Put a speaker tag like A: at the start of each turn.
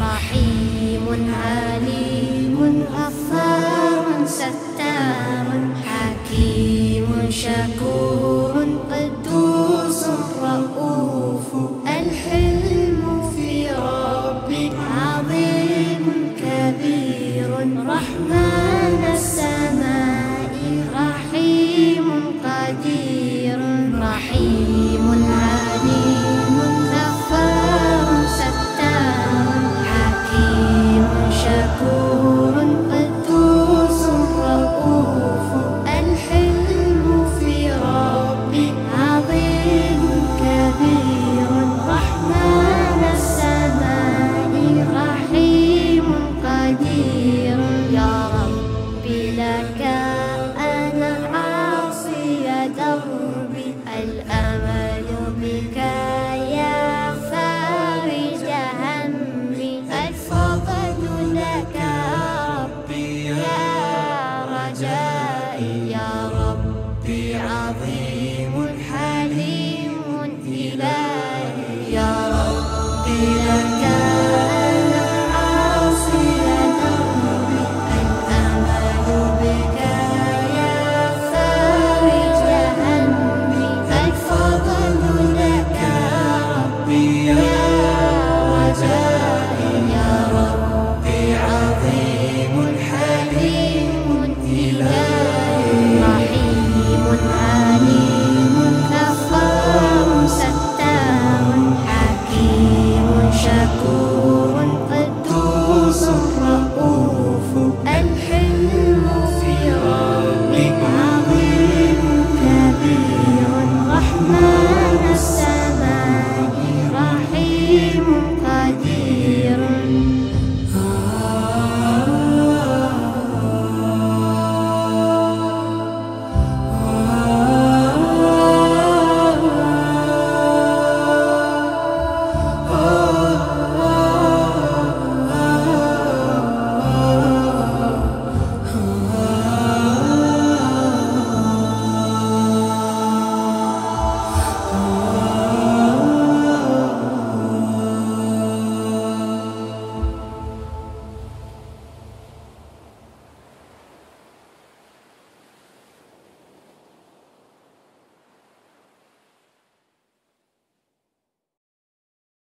A: رحيم عليم غفار ستام حكيم شكور قدوس رؤوف. الحلم في ربك عظيم كبير. رحمن السماء رحيم قدير. رحيم يا ربي عظيم.